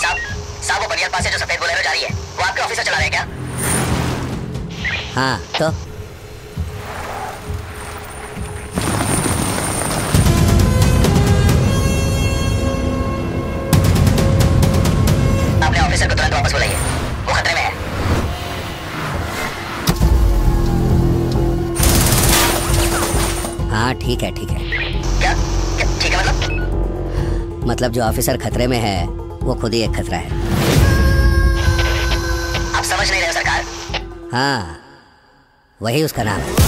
साहब, साहब से जो सफ़ेद बोलेरो जा रही हाँ, तो? अपने ऑफिसर को तुरंत वापस बुलाइए। वो खतरे में है। हाँ ठीक है ठीक है। क्या ठीक है मतलब मतलब जो ऑफिसर खतरे में है वो खुद ही एक खतरा है। आप समझ नहीं रहे सरकार। हाँ वही उसका नाम है।